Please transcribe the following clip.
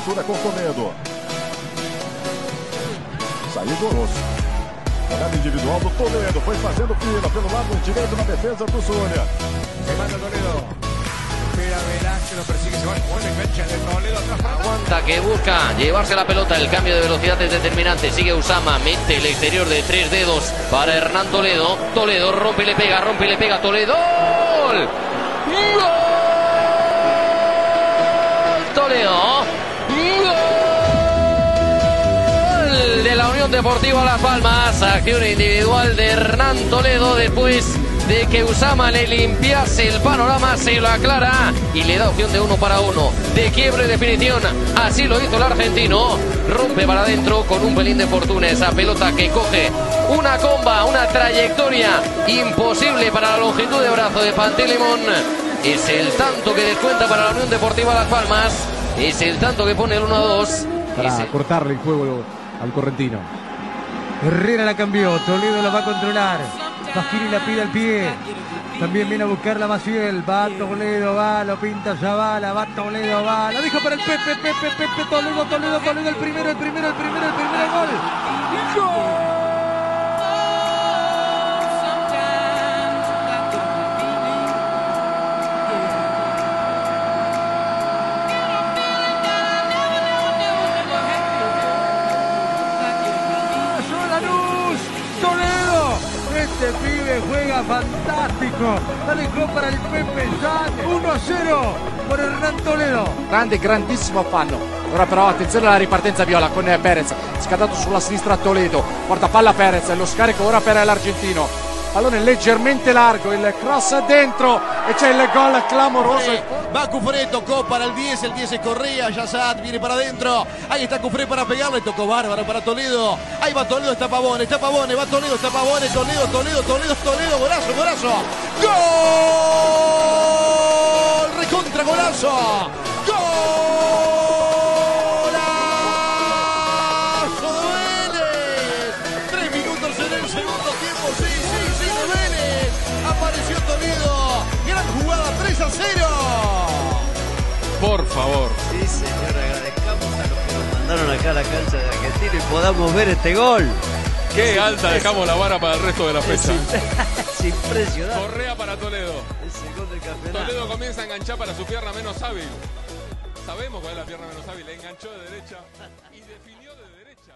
por Toledo. Saiu goloso. Jogada individual do Toledo. Foi fazendo fila pelo lado direito na defesa do Zulia. Se manda Toledo. Espera Velázquez, lo persigue, se va al juego, engancha de Toledo atrás Aguanta que busca llevarse la pelota. El cambio de velocidad es determinante. Sigue Usama. Mete el exterior de tres dedos para Hernán Toledo. Toledo rompe y le pega, rompe y le pega. Toledo. ¡Gol! ¡Gol! Unión Deportiva Las Palmas. Acción individual de Hernán Toledo después de que Usama le limpiase el panorama, se lo aclara y le da opción de uno para uno. De quiebre definición, así lo hizo el argentino. Rompe para adentro con un pelín de fortuna esa pelota que coge una comba, una trayectoria imposible para la longitud de brazo de Pantelimón. Es el tanto que descuenta para la Unión Deportiva Las Palmas. Es el tanto que pone el 1 a 2. Para el- cortarle el juego al correntino. Herrera la cambió, Toledo la va a controlar. Pasquini la pide al pie. También viene a buscarla Maciel. Va Toledo, va, lo pinta Zavala, va Toledo, va. La deja para el Pepe, Pepe, Pepe, Toledo, Toledo, Toledo, el primero, el primero, el primero, el primero gol. Este pibe juega fantástico. La dejó para el Pepe San. 1-0 por Hernán Toledo. grande, grandissimo affanno. Ora però attenzione alla ripartenza viola con Perez, scattato sulla sinistra Toledo, porta palla Perez, lo scarico ora per l'argentino. Pallone leggermente largo, il cross dentro e c'è il gol clamoroso. Va Cufré, tocó para el 10, el 10 es Correa, Yazad viene para adentro. Ahí está Cufré para pegarle, tocó bárbaro para Toledo. Ahí va Toledo, está Pavone, está Pavone, va Toledo, está Pavone, Toledo, Toledo, Toledo, Toledo, golazo, golazo. ¡Gol! ¡Recontra! ¡Golazo Apareció Toledo. Gran jugada, 3 a 0. Por favor. Sí, señor, agradezcamos a los que nos mandaron acá a la cancha de Argentina y podamos ver este gol. Qué alta dejamos la vara para el resto de la fecha. es impresionante Correa para Toledo. ese gol del campeonato. Toledo comienza a enganchar para su pierna menos hábil. Sabemos cuál es la pierna menos hábil. Le enganchó de derecha y definió de derecha.